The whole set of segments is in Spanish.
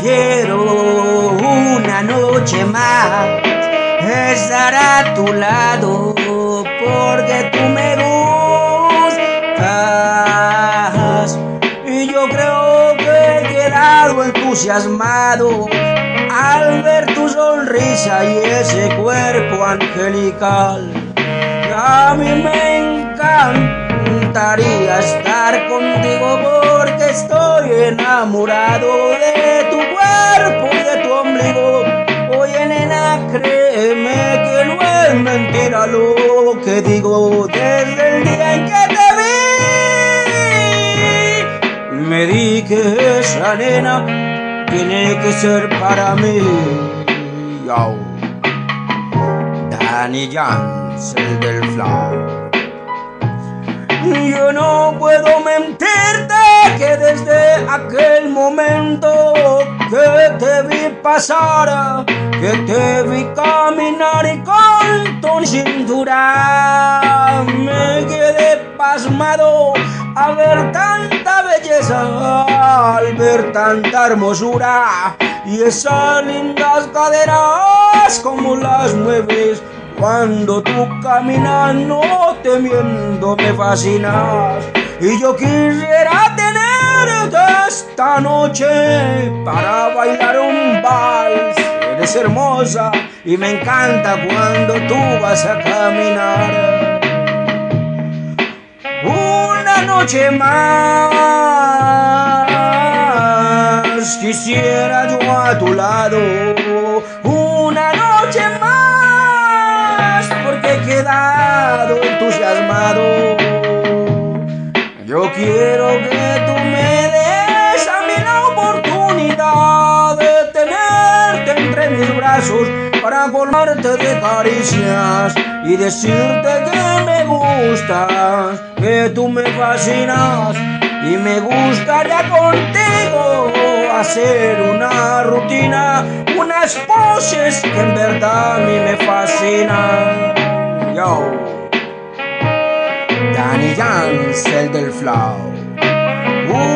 quiero una noche más estar a tu lado porque tú me gustas y yo creo que he quedado entusiasmado al ver tu sonrisa y ese cuerpo angelical. A mí me encantaría estar contigo enamorado de tu cuerpo y de tu ombligo. Oye nena, créeme que no es mentira lo que digo desde el día en que te vi. Me di que esa nena tiene que ser para mí. Yo. Danny Jans, el del flow. Yo no puedo mentirte que desde aquel momento que te vi pasar, que te vi caminar y con tu cintura. Me quedé pasmado a ver tanta belleza, al ver tanta hermosura y esas lindas caderas como las mueves cuando tú caminas. No temiendo me fascinas. Y yo quisiera esta noche para bailar un vals. Eres hermosa y me encanta cuando tú vas a caminar noche más. Quisiera yo a tu lado una noche más, porque he quedado entusiasmado. Yo quiero que tú me de caricias y decirte que me gustas, que tú me fascinas y me gustaría contigo hacer una rutina, unas poses que en verdad a mí me fascinan. Yo, Danny Jans, el del flow.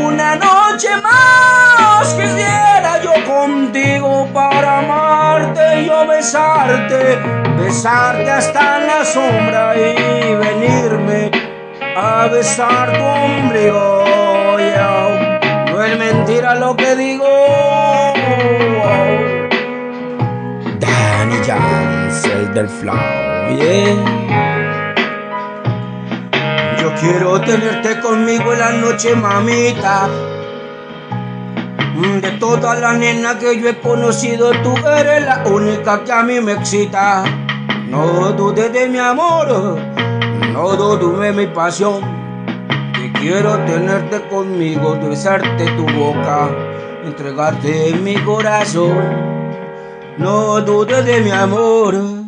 Una noche más quisiera besarte, besarte hasta la sombra y venirme a besar tu ombligo. No es mentira lo que digo. Danny Jans, el del flow, Yo quiero tenerte conmigo en la noche, mamita. De todas las nenas que yo he conocido, tú eres la única que a mí me excita. No dudes de mi amor, no dudes de mi pasión. Que quiero tenerte conmigo, besarte tu boca, entregarte mi corazón. No dudes de mi amor.